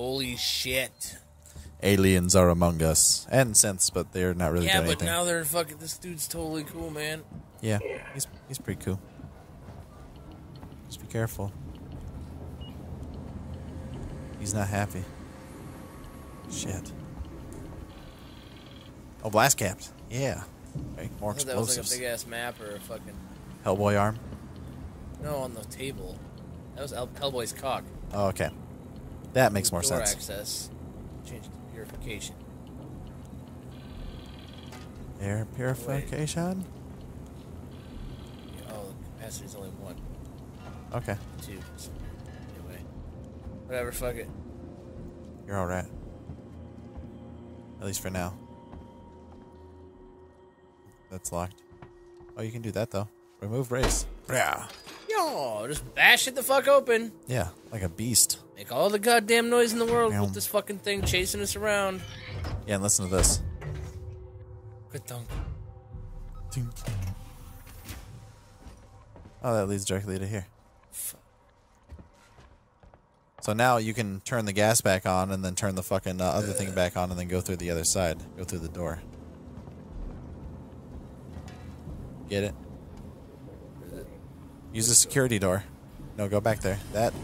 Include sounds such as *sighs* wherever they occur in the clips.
Holy shit. Aliens are among us. And synths, but they're not really Yeah, doing but now they're fucking. This dude's totally cool, man. yeah, he's he's pretty cool. Just be careful. He's not happy. Shit. Oh, blast caps. Yeah. Okay, more I thought that was like a big ass map or a fucking. Hellboy arm. No, on the table. That was El- Hellboy's cock. Oh, okay. That makes more sense. access. Change to purification. Air purification. Yeah, oh, the capacity's only one, Okay, two. Anyway, whatever. Fuck it. you're all right. At least for now. That's locked. Oh, you can do that though. Remove race. Yeah. Yo, just bash it the fuck open. Yeah, like a beast. Make all the goddamn noise in the world Meow. with this fucking thing chasing us around. Yeah, and listen to this. Good thunk. Oh, that leads directly to here. So now you can turn the gas back on and then turn the fucking uh, other thing back on and then go through the other side. Go through the door. Get it? Use the security door. No, go back there. That.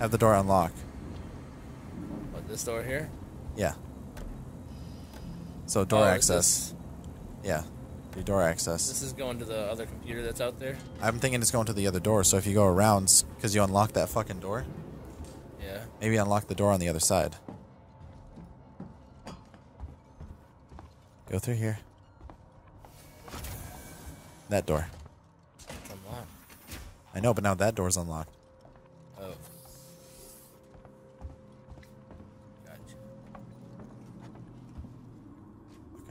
Have the door unlock. What, this door here? Yeah. So door Oh, access. Yeah. Your door access. This is going to the other computer that's out there? I'm thinking it's going to the other door. So if you go around, because you unlock that fucking door, Yeah. maybe unlock the door on the other side. Go through here. That door. It's unlocked. I know, but now that door's unlocked.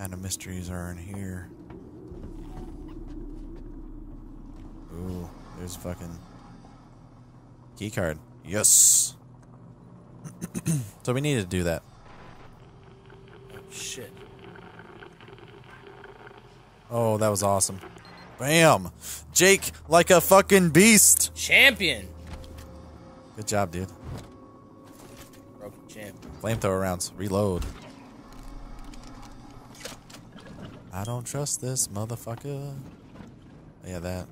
Kind of mysteries are in here? Ooh, there's a fucking key card. Yes. *clears throat* so we need to do that. Oh, shit. Oh, that was awesome. Bam! Jake, like a fucking beast. Champion! Good job, dude. Broken champion. Flamethrower rounds. Reload. I don't trust this motherfucker. Yeah, that.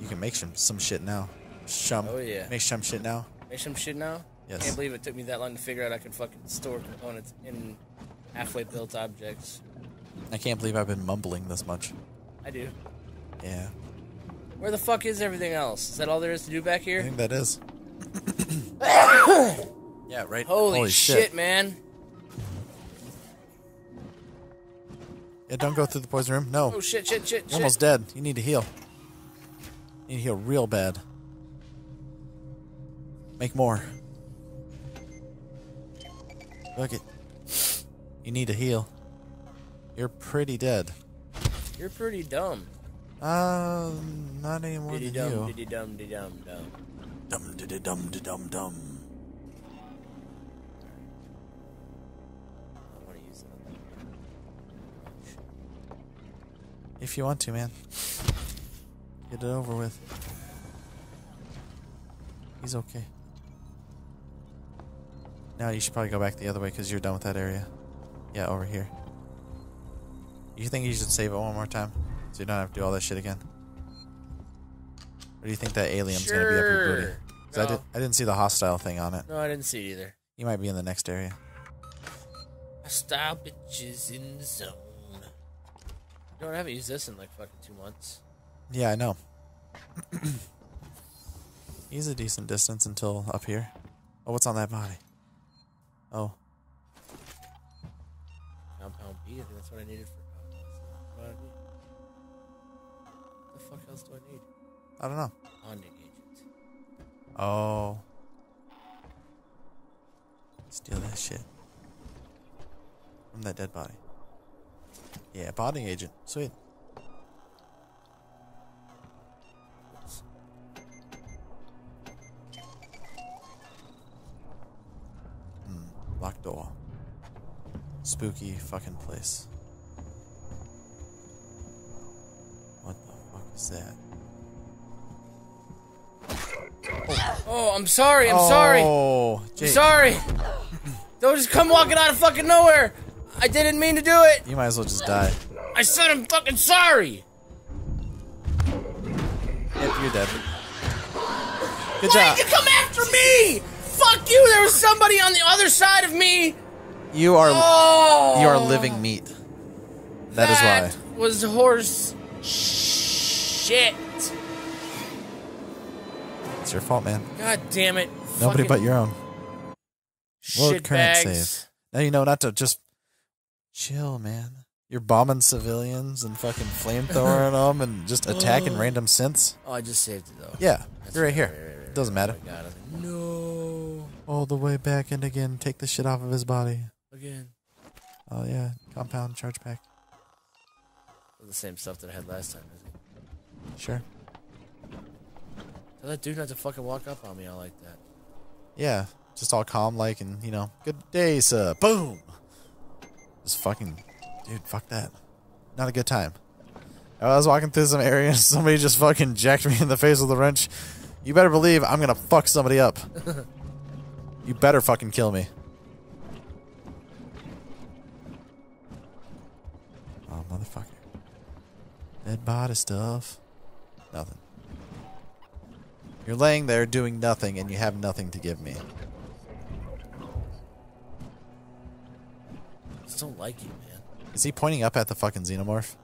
You can make some some shit now. Shum. Oh, yeah. Make some shit now. Make some shit now? Yes. Can't believe it took me that long to figure out I can fucking store components in halfway built objects. I can't believe I've been mumbling this much. I do. Yeah, Where the fuck is everything else? Is that all there is to do back here? I think that is. *coughs* *coughs* yeah, right. Holy, shit, man. Yeah, don't go through the poison room. No, Oh shit, shit, shit, you're shit. almost dead. You need to heal. You need to heal real bad. Make more. Look it. You need to heal. You're pretty dead. You're pretty dumb. Uh, not any more Diddy than dum, you. diddy dum, diddy dum, dum. Dum diddy dum diddy dum dum. If you want to, man. Get it over with. He's okay. Now you should probably go back the other way because you're done with that area. Yeah, over here. You think you should save it one more time so you don't have to do all that shit again? Or do you think that alien's gonna be up your booty? Sure. 'Cause I, did, I didn't see the hostile thing on it. No, I didn't see it either. You might be in the next area. Style bitches in the zone. No, I haven't used this in like fucking two months. Yeah, I know. *clears throat* He's a decent distance until up here. Oh, what's on that body? Oh, Compound B, I think that's what I needed for I need. What the fuck else do I need? I don't know. Bonding agent. Oh. Steal that shit. From that dead body. Yeah, bonding agent. Sweet. Oops. Locked door. Spooky fucking place. What the fuck is that? Oh, oh I'm sorry. I'm sorry. Oh, I'm sorry. Don't just come walking out of fucking nowhere. I didn't mean to do it. you might as well just die. I said I'm fucking sorry. Yep, you're dead. Good Why job. did you come after me? Fuck you. There was somebody on the other side of me. You are Oh. you are oh. living meat. that is That why. was horse shit. It's your fault, man. God damn it. Nobody Fucking but your own. Shit current bags. save. Now you know not to just chill, man. You're bombing civilians and fucking flamethrowing *laughs* them and just attacking random synths. Oh, I just saved it though. Yeah, That's you're right here. Doesn't matter. Oh my God, I was like, no. All the way back and again. Take the shit off of his body. Again. Oh yeah, compound charge pack. The same stuff that I had last time, is it? Sure. Tell that dude not to fucking walk up on me all like that. Yeah, just all calm like and you know, good day, sir. Boom. Just fucking, dude, fuck that. Not a good time. I was walking through some area and *laughs* somebody just fucking jacked me in the face with a wrench. You better believe I'm gonna fuck somebody up. *laughs* you better fucking kill me. Oh, motherfucker. Dead body stuff. Nothing. You're laying there doing nothing and you have nothing to give me. Just don't like you, man. Is he pointing up at the fucking xenomorph?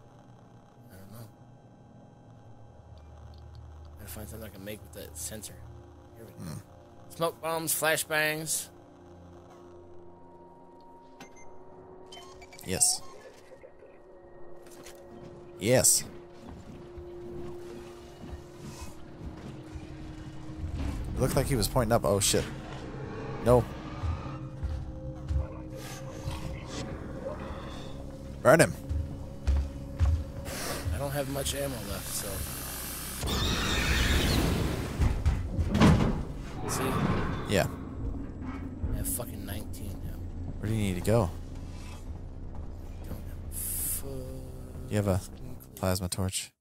I don't know. I Gotta find something I can make with that sensor. Here we go. Hmm. Smoke bombs, flashbangs. Yes. Yes. It looked like he was pointing up. Oh shit. No. Burn him. I don't have much ammo left, so. See? Yeah. I have fucking 19 now. Where do you need to go? Don't have Do you have a plasma torch?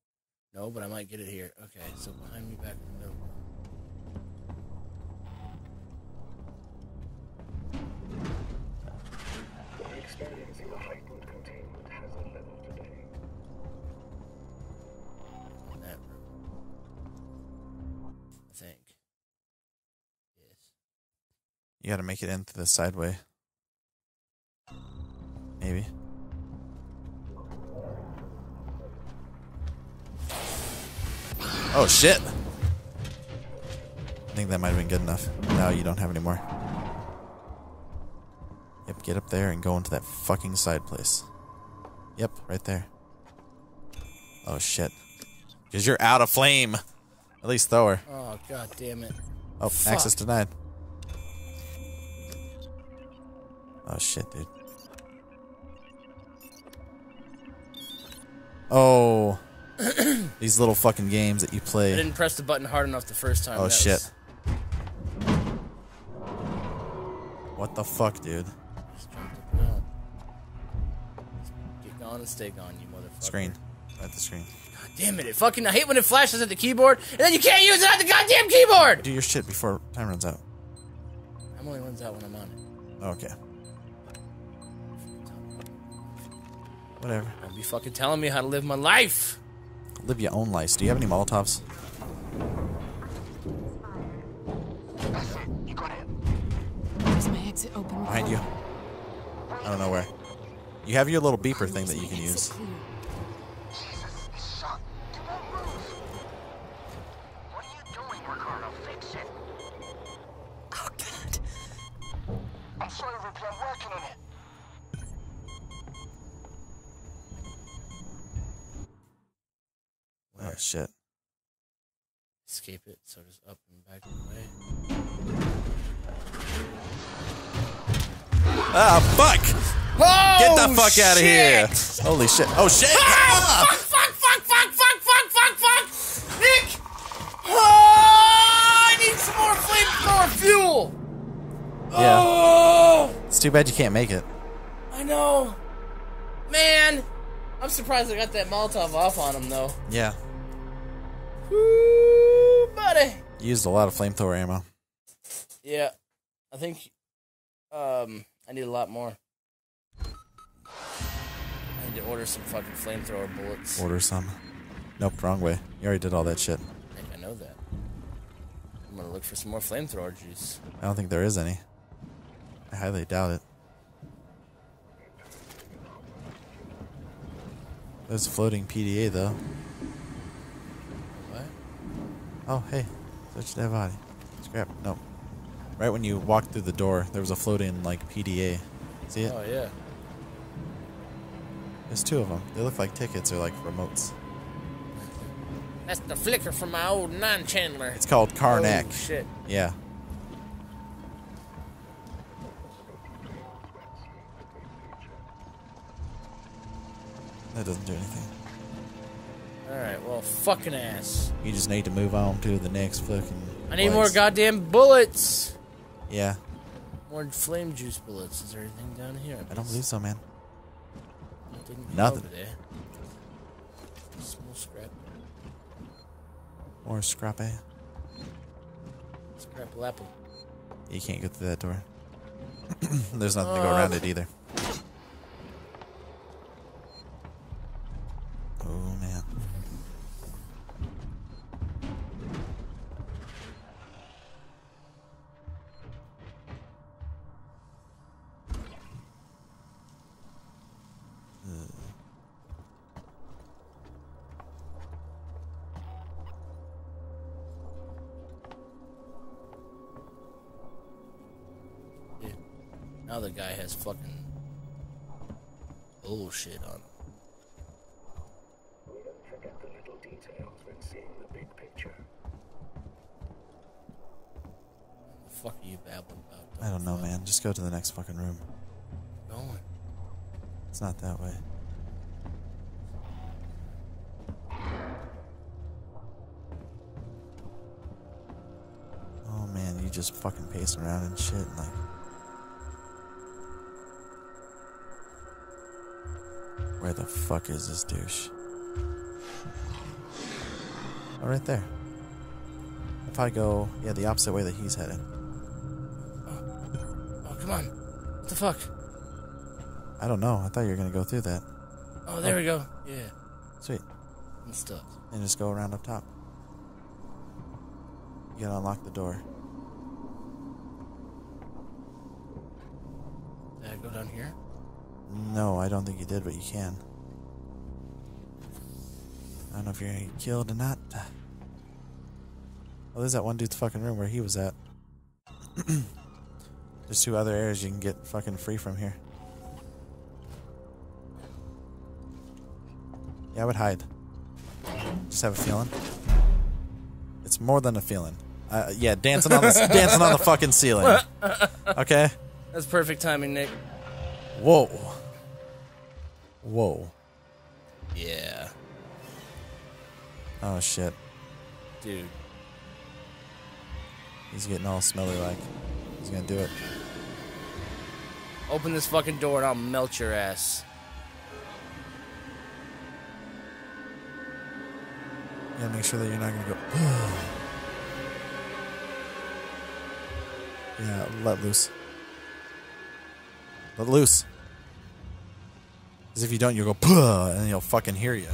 No, but I might get it here. Okay, so behind me back in the middle. You gotta make it into the sideway. Maybe. Oh shit! I think that might have been good enough. Now you don't have any more. Yep, get up there and go into that fucking side place. Yep, right there. Oh shit. Because you're out of flame! At least throw her. Oh, god damn it. Oh, Fuck. access denied. Oh shit, dude. Oh. *clears throat* These little fucking games that you play. I didn't press the button hard enough the first time. Oh shit. was- What the fuck, dude? just jumped up and out. Get gone and stay gone, you motherfucker. Screen. At the screen. God damn it. It fucking, I hate when it flashes at the keyboard and then you can't use it at the goddamn keyboard! Do your shit before time runs out. I'm only runs out when I'm on it. Okay. Whatever. Don't be fucking telling me how to live my life. Live your own life. Do you have any Molotovs? You got it. Is my exit open? Behind you. I don't know where. You have your little beeper thing that you can use. clear. Alright, shit. Escape it, so just up and back and away. Ah, fuck! Oh, Get the oh, fuck out of here! Holy shit. Oh, shit! Ah, ah! Fuck, fuck, fuck, fuck, fuck, fuck, fuck, fuck! Nick! Oh, I need some more flamethrower fuel! Yeah. Oh! It's too bad you can't make it. I know. Man! I'm surprised I got that Molotov off on him, though. Yeah. Woo, buddy. You used a lot of flamethrower ammo. Yeah, I think um I need a lot more. I need to order some fucking flamethrower bullets. Order some. Nope, wrong way. You already did all that shit. I think I know that. I'm gonna look for some more flamethrower juice. I don't think there is any. I highly doubt it. There's a floating PDA though. What? Oh, hey. Search that body. Scrap. Nope. Right when you walked through the door, there was a floating, like, PDA. See it? Oh yeah. There's two of them. They look like tickets or like remotes. That's the flicker from my old non-chandler. It's called Karnak. Oh, shit. Yeah. That doesn't do anything. Fucking ass. You just need to move on to the next fucking. I need more goddamn bullets. Yeah, More flame juice bullets. Is there anything down here? I don't believe so, man. Didn't Nothing. There. Small scrap. Or scrap A. Scrap apple. You can't go through that door. *clears throat* There's nothing to go uh, around Oh. it either. Now the guy has fucking bullshit on him. We don't forget the little details when seeing the big picture. The fuck are you babbling about? I don't know, man. Just go to the next fucking room. Going. It's not that way. Oh man, you just fucking pacing around and shit and like Where the fuck is this douche? Oh right there. If I go yeah, the opposite way that he's headed. Oh, oh come on. What the fuck? I don't know. I thought you were gonna go through that. Oh, there oh. we go. Yeah. Sweet. I'm stuck. And just go around up top. You gotta unlock the door. I go down here? No, I don't think you did, but you can. I don't know if you're gonna get killed or not. Oh, there's that one dude's fucking room where he was at. *clears throat* there's two other areas you can get fucking free from here. Yeah, I would hide. Just have a feeling. It's more than a feeling. Uh, yeah, dancing on the *laughs* dancing on the fucking ceiling. *laughs* Okay. That's perfect timing, Nick. Whoa. Whoa. Yeah. Oh shit. Dude. He's getting all smelly like. He's gonna do it. Open this fucking door and I'll melt your ass. Yeah, make sure that you're not gonna go. *sighs* yeah, let loose. Let loose. Because if you don't, you'll go, Puh, and he'll fucking hear you.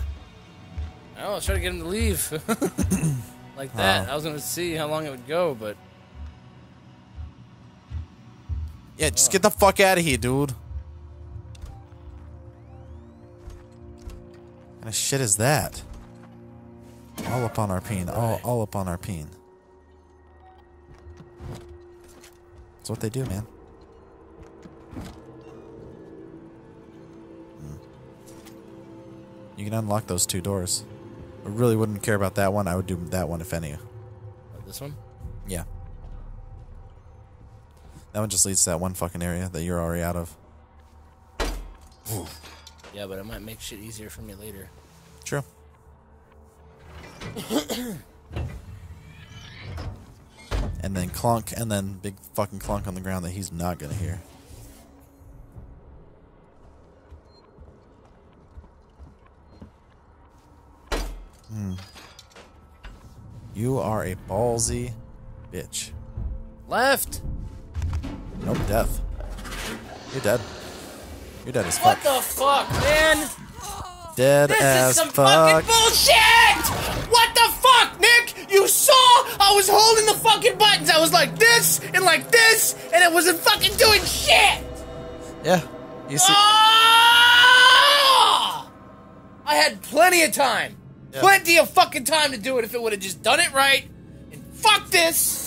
Oh, I was trying to get him to leave. *laughs* like that. Oh. I was gonna see how long it would go, but Yeah, just get the fuck out of here, dude. What kind of shit is that? All up on our peen. All, Right. all up on our peen. That's what they do, man. You can unlock those two doors. I really wouldn't care about that one. I would do that one if any. what, this one? Yeah. That one just leads to that one fucking area that you're already out of. Yeah, but it might make shit easier for me later. True. *coughs* and then clunk, and then big fucking clunk on the ground that he's not gonna hear. Hmm. You are a ballsy bitch. Left. Nope, death. You're dead. You're dead as fuck. What the fuck, man? dead This as is some fuck. fucking bullshit! What the fuck, Nick? You saw I was holding the fucking buttons. I was like this and like this, and it wasn't fucking doing shit. yeah. You see, Ah! I had plenty of time. Plenty of fucking time to do it if it would have just done it right. And fuck this.